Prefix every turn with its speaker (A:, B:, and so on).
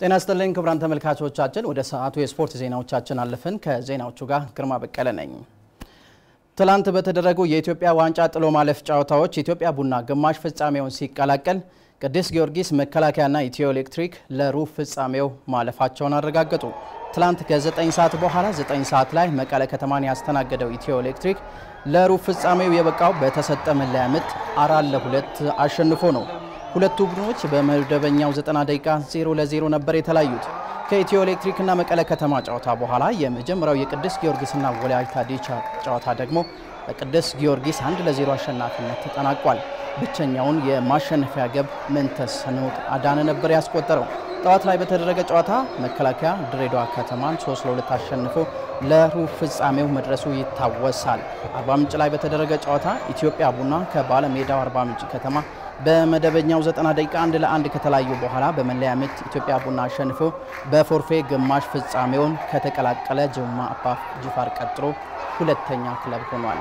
A: ጤና ይስጥልኝ ክቡራን ተመልካቾቻችን፣ ወደ ሰዓቱ የስፖርት ዜናዎቻችን አለፍን። ከዜናዎቹ ጋር ግርማ በቀለ ነኝ። ትላንት በተደረጉ የኢትዮጵያ ዋንጫ ጥሎ ማለፍ ጨዋታዎች ኢትዮጵያ ቡና ግማሽ ፍጻሜውን ሲቀላቀል ቅዱስ ጊዮርጊስ፣ መከላከያና ኢትዮ ኤሌክትሪክ ለሩብ ፍጻሜው ማለፋቸውን አረጋገጡ። ትላንት ከ9 ሰዓት በኋላ 9 ሰዓት ላይ መቀለ ከተማን ያስተናገደው ኢትዮ ኤሌክትሪክ ለሩብ ፍጻሜው የበቃው በተሰጠ መለያ ምት አራት ለሁለት አሸንፎ ነው። ሁለቱ ቡድኖች በመደበኛው 90 ደቂቃ 0 ለ0 ነበር የተለያዩት። ከኢትዮ ኤሌክትሪክና መቀለ ከተማ ጨዋታ በኋላ የመጀመሪያው የቅዱስ ጊዮርጊስና ወላይታ ዲቻ ጨዋታ ደግሞ በቅዱስ ጊዮርጊስ 1 ለ0 አሸናፊነት ተጠናቋል። ብቸኛውን የማሸነፊያ ግብ ምንተስኖት አዳነ ነበር ያስቆጠረው። ጠዋት ላይ በተደረገ ጨዋታ መከላከያ ድሬዳዋ ከተማን 3 ለ2 አሸንፎ ለሩብ ፍጻሜው መድረሱ ይታወሳል። አርባ ምንጭ ላይ በተደረገ ጨዋታ ኢትዮጵያ ቡና ከባለሜዳው አርባ ምንጭ ከተማ በመደበኛው 90 ደቂቃ አንድ ለአንድ ከተለያዩ በኋላ በመለያ ምት ኢትዮጵያ ቡና አሸንፎ በፎርፌ ግማሽ ፍጻሜውን ከተቀላቀለ ጅማ አባ ጅፋር ቀጥሎ ሁለተኛ ክለብ ሆኗል።